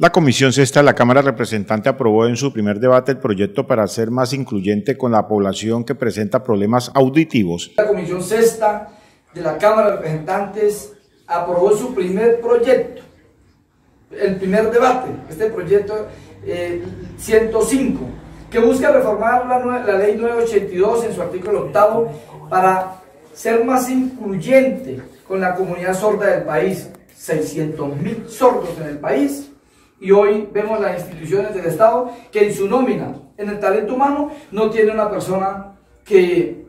La Comisión Sexta de la Cámara Representante aprobó en su primer debate el proyecto para ser más incluyente con la población que presenta problemas auditivos. La Comisión Sexta de la Cámara de Representantes aprobó su primer proyecto, el primer debate, este proyecto 105, eh, que busca reformar la, la ley 982 en su artículo octavo para ser más incluyente con la comunidad sorda del país. 600 mil sordos en el país y hoy vemos las instituciones del Estado que en su nómina, en el talento humano, no tiene una persona que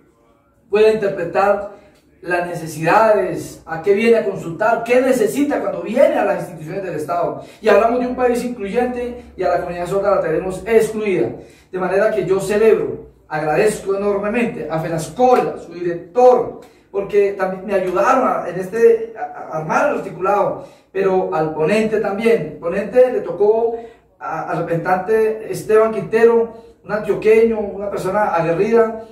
pueda interpretar las necesidades, a qué viene a consultar, qué necesita cuando viene a las instituciones del Estado. Y hablamos de un país incluyente y a la comunidad sorda la tenemos excluida. De manera que yo celebro, agradezco enormemente a Fenascola, su director, porque también me ayudaron en este, a, armar el articulado, pero al ponente también. El ponente le tocó al representante Esteban Quintero, un antioqueño, una persona aguerrida,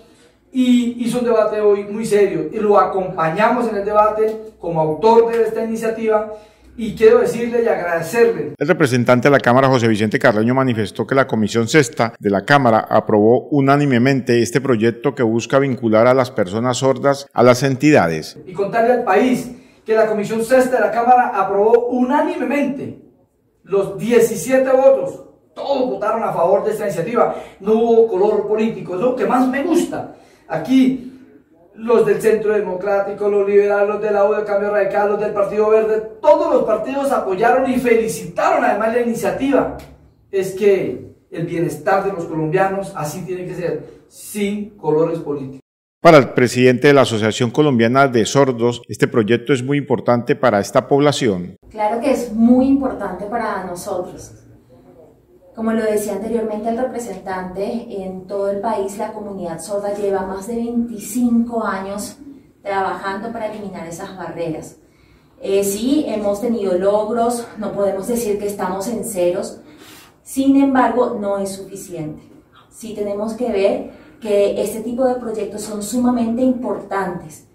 y hizo un debate hoy muy serio, y lo acompañamos en el debate como autor de esta iniciativa, y quiero decirle y agradecerle. El representante de la Cámara, José Vicente Carreño, manifestó que la Comisión Sexta de la Cámara aprobó unánimemente este proyecto que busca vincular a las personas sordas a las entidades. Y contarle al país que la Comisión Sexta de la Cámara aprobó unánimemente los 17 votos. Todos votaron a favor de esta iniciativa. No hubo color político. Es lo que más me gusta. Aquí los del Centro Democrático, los liberales, los de la U del Cambio Radical, los del Partido Verde, todos los partidos apoyaron y felicitaron además la iniciativa. Es que el bienestar de los colombianos así tiene que ser, sin colores políticos. Para el presidente de la Asociación Colombiana de Sordos, este proyecto es muy importante para esta población. Claro que es muy importante para nosotros como lo decía anteriormente el representante, en todo el país la comunidad sorda lleva más de 25 años trabajando para eliminar esas barreras. Eh, sí, hemos tenido logros, no podemos decir que estamos en ceros, sin embargo, no es suficiente. Sí tenemos que ver que este tipo de proyectos son sumamente importantes.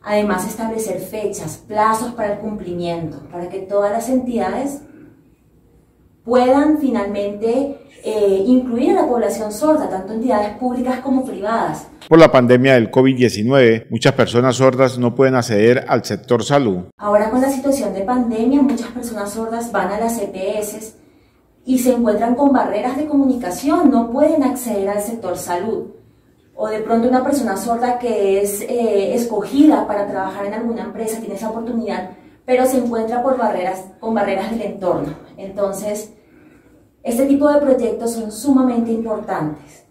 Además, establecer fechas, plazos para el cumplimiento, para que todas las entidades puedan finalmente eh, incluir a la población sorda, tanto entidades públicas como privadas. Por la pandemia del COVID-19, muchas personas sordas no pueden acceder al sector salud. Ahora con la situación de pandemia, muchas personas sordas van a las EPS y se encuentran con barreras de comunicación, no pueden acceder al sector salud. O de pronto una persona sorda que es eh, escogida para trabajar en alguna empresa tiene esa oportunidad, pero se encuentra por barreras, con barreras del entorno. Entonces, este tipo de proyectos son sumamente importantes.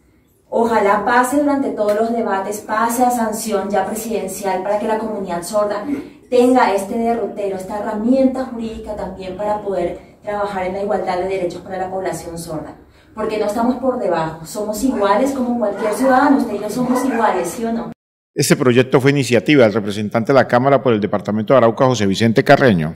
Ojalá pase durante todos los debates, pase a sanción ya presidencial para que la comunidad sorda tenga este derrotero, esta herramienta jurídica también para poder trabajar en la igualdad de derechos para la población sorda. Porque no estamos por debajo, somos iguales como cualquier ciudadano, usted y somos iguales, ¿sí o no? Este proyecto fue iniciativa del representante de la Cámara por el Departamento de Arauca, José Vicente Carreño.